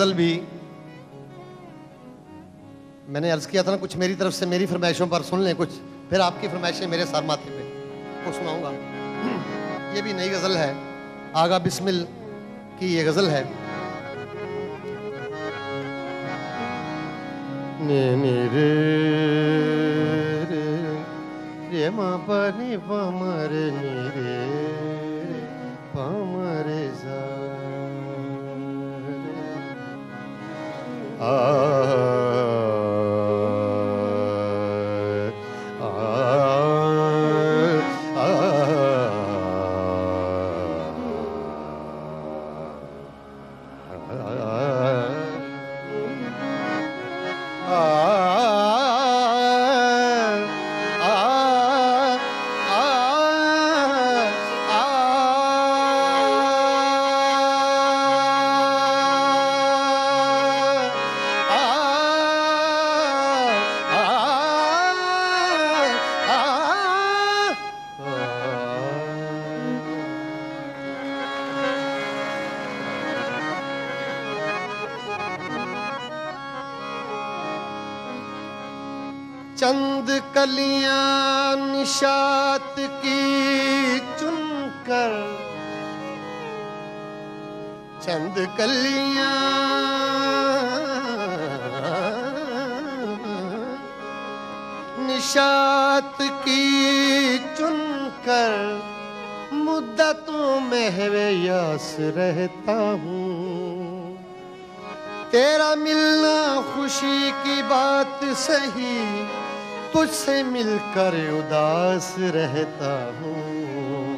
غزل بھی میں نے عرض کیا تھا نا، کچھ میری طرف سے میری فرمائشوں پر سن لیں، کچھ پھر آپ کی فرمائشیں میرے سر ماتھے پہ، وہ سناؤں گا۔ یہ بھی نئی غزل ہے۔ آگا بسمل کی یہ غزل ہے۔ نی نی رے رے رے آ چند کلیاں نشات کی چن کر چند کلیاں نشات کی چن کر مدتوں میں یاس رہتا ہوں تیرا ملنا خوشی کی بات سہی، تجھ سے مل کر اداس رہتا ہوں۔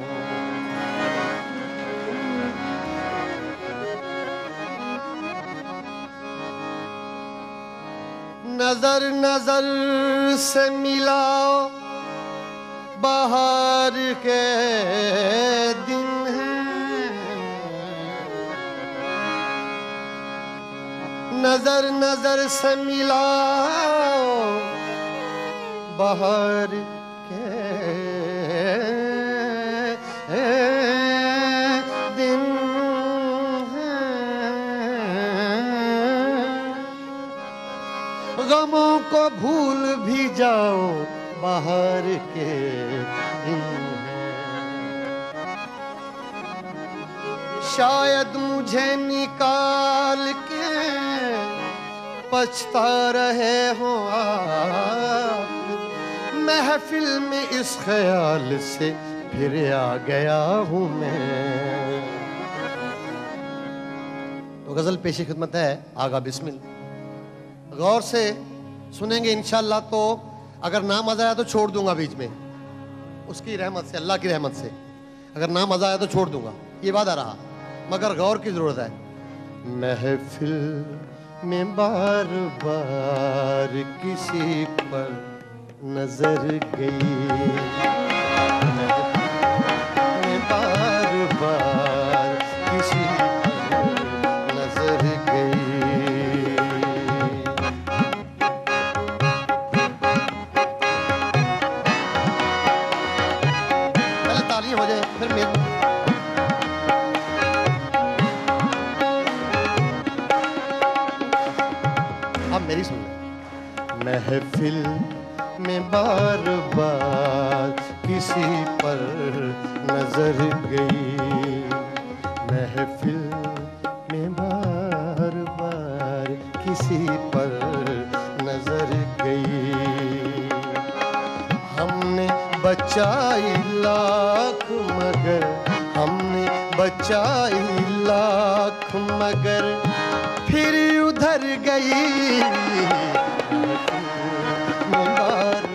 نظر نظر سے ملا بہار کے نظر نظر سے ملا بہار کے دن غموں کو بھول بھی جاؤ بہار کے دن شاید مجھے نکال پچھتا رہے ہو آپ۔ محفل میں اس خیال سے پھر آ گیا ہوں میں۔ تو غزل پیشی خدمت ہے آگا بسمل غور سے سنیں گے انشاءاللہ تو اگر نام مزہ آیا تو چھوڑ دوں گا بیچ میں۔ اس کی رحمت سے، اللہ کی رحمت سے۔ اگر نام مزہ آیا تو چھوڑ دوں گا۔ یہ وعدہ رہا، مگر غور کی ضرورت ہے۔ محفل میں بار بار کسی پر نظر گئی۔ نظر گئی۔ ہم نے بچائی لاکھ مگر، ہم نے بچائی لاکھ مگر، پھر ادھر گئی۔ مبارک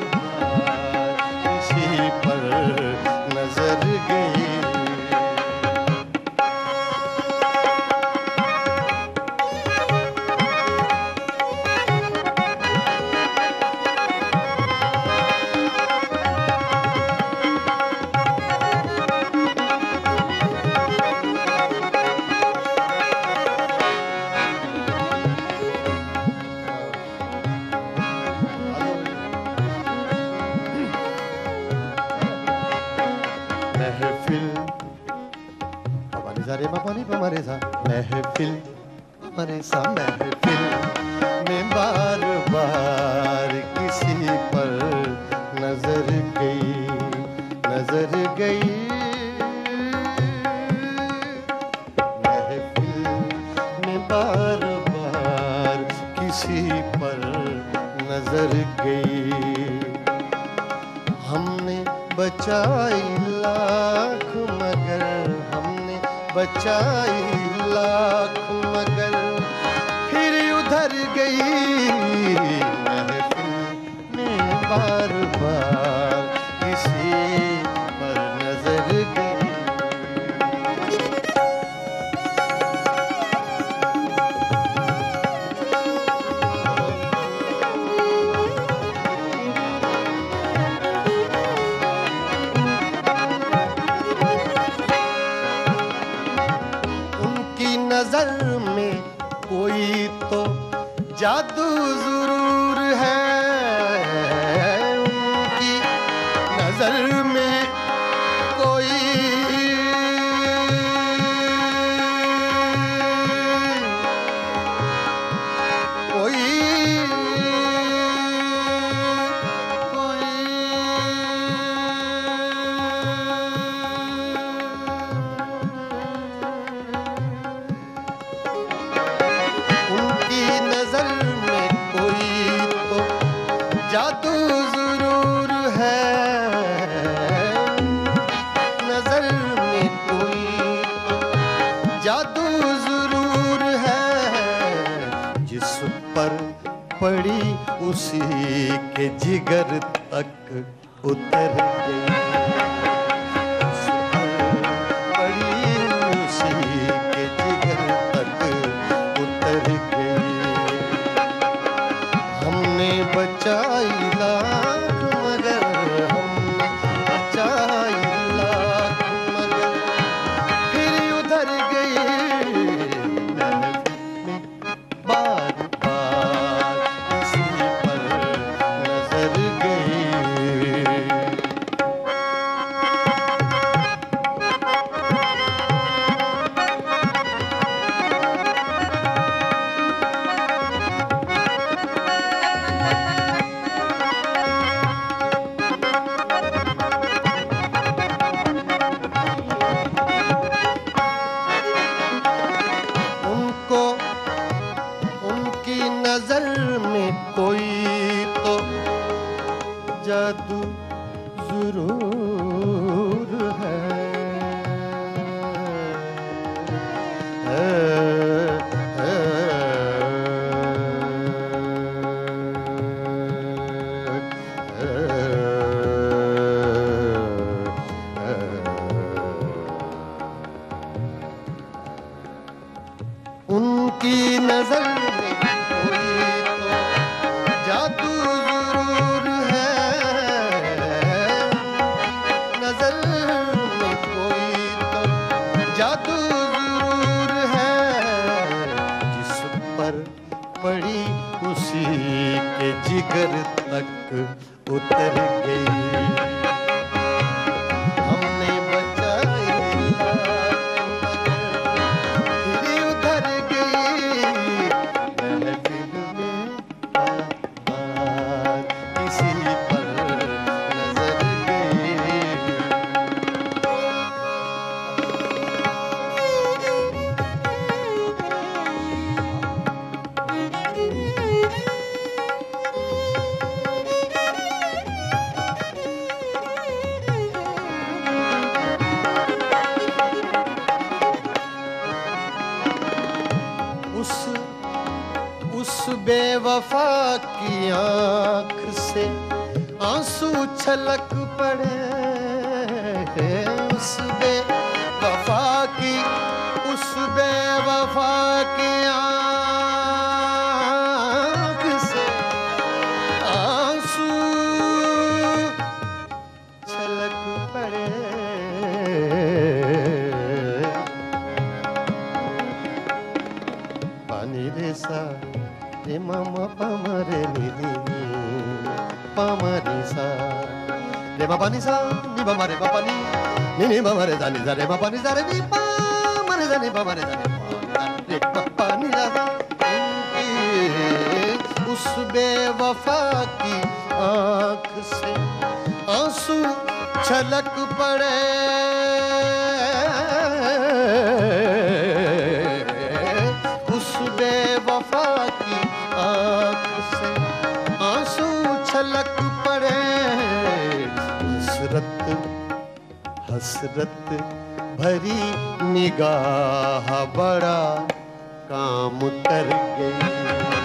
بچائی لاکھ مگر ہم نے بچائی لاکھ مگر پھر ادھر گئی محفل میں بار بار اتر گئی۔ کے جگر تک اتر گئی۔ وفا کی آنکھ سے آنسو چھلک باب جانے جانے پاپا نی جے پا مارے جانے بابارے جانے پپا کیس بے وفاقی آنکھ سے آنسو چھلک پڑے حسرت بھری نگاہ بڑا کام کر گئی۔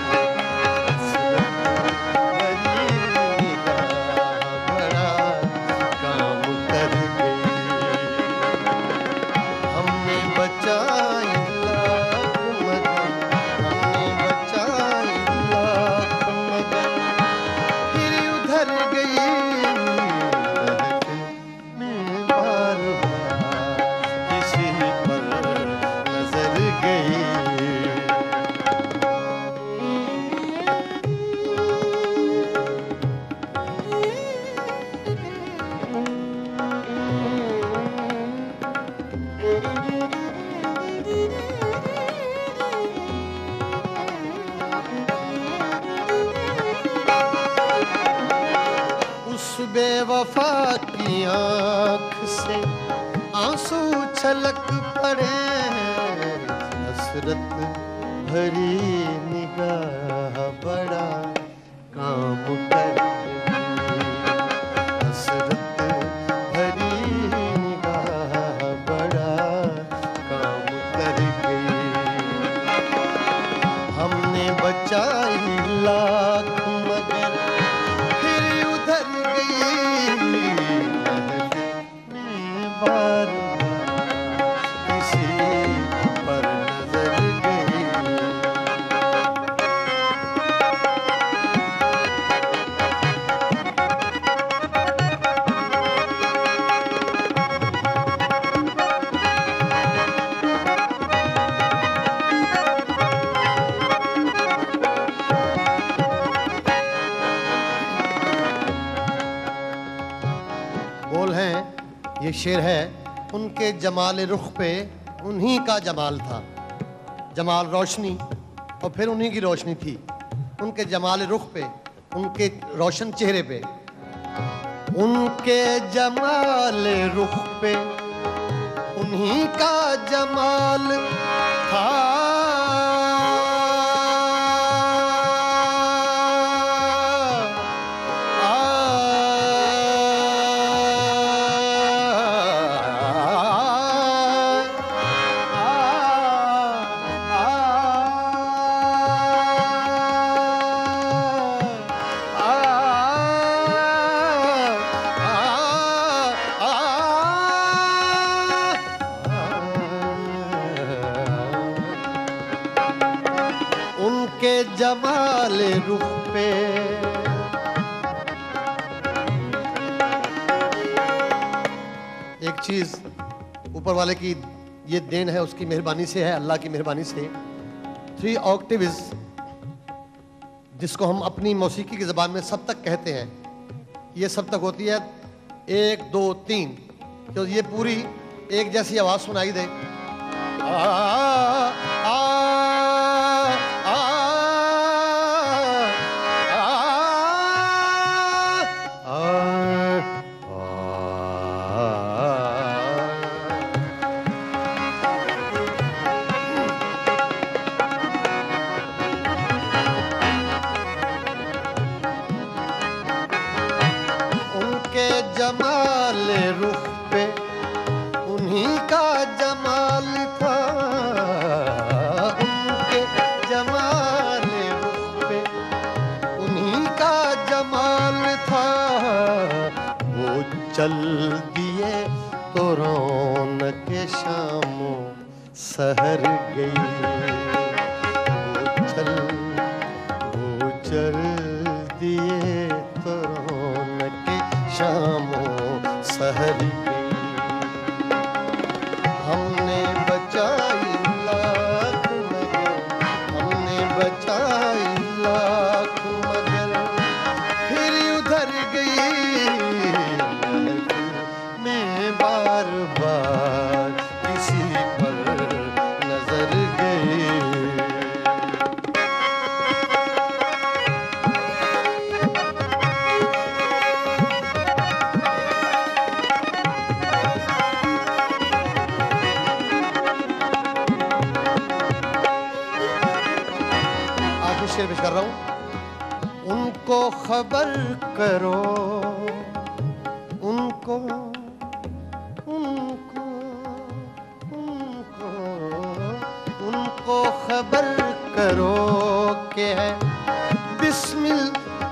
کی آنکھ سے آنسو چھلک پڑے حسرت بھری نگاہ بڑا کام کر شعر ہے، ان کے جمال رخ پہ انہی کا جمال تھا۔ جمال روشنی اور پھر انہی کی روشنی تھی۔ ان کے جمال رخ پہ، ان کے روشن چہرے پہ۔ ان کے جمال رخ پہ انہی کا جمال تھا۔ جمال رخ پہ۔ ایک چیز اوپر والے کی یہ دین ہے، اس کی مہربانی سے ہے، اللہ کی مہربانی سے۔ تھری آکٹیوز جس کو ہم اپنی موسیقی کی زبان میں سب تک کہتے ہیں۔ یہ سب تک ہوتی ہے۔ ایک، دو، تین۔ تو یہ پوری ایک جیسی آواز سنائی دے۔ سہر گئی۔ پر کرو۔ ان کو ان کو ان کو ان کو خبر کرو کہ ہے بسم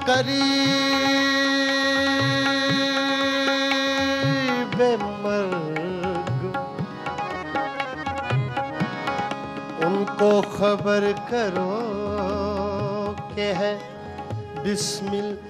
قریب مرگ۔ ان کو خبر کرو کہ ہے بسم اللہ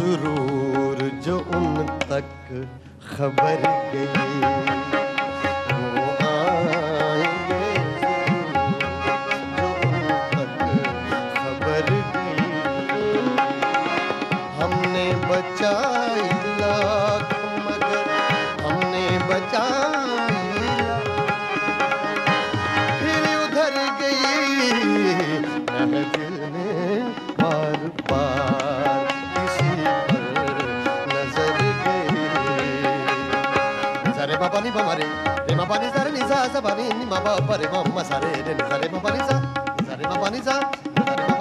سرور جو ان تک خبر گئی۔ Sare ma pani pa mare, re ma pani sare ni sa sa pani ni ma ba pa re ma ma sare re ni sare ma pani sa, sare ma pani sa, sare ma